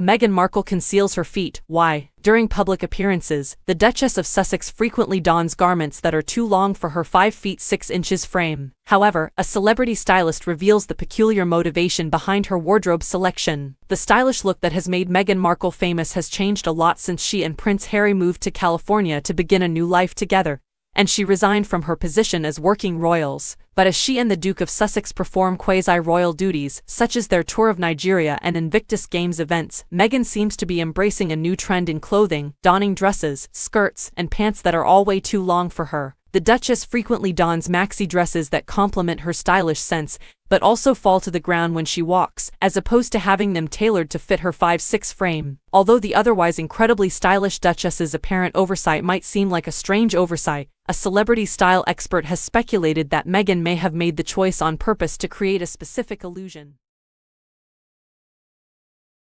Meghan Markle conceals her feet. Why? During public appearances, the Duchess of Sussex frequently dons garments that are too long for her 5 feet 6 inches frame. However, a celebrity stylist reveals the peculiar motivation behind her wardrobe selection. The stylish look that has made Meghan Markle famous has changed a lot since she and Prince Harry moved to California to begin a new life together and she resigned from her position as working royals. But as she and the Duke of Sussex perform quasi-royal duties, such as their tour of Nigeria and Invictus Games events, Meghan seems to be embracing a new trend in clothing, donning dresses, skirts, and pants that are all way too long for her. The Duchess frequently dons maxi dresses that complement her stylish sense, but also fall to the ground when she walks, as opposed to having them tailored to fit her 5'6 frame. Although the otherwise incredibly stylish Duchess's apparent oversight might seem like a strange oversight, a celebrity style expert has speculated that Meghan may have made the choice on purpose to create a specific illusion.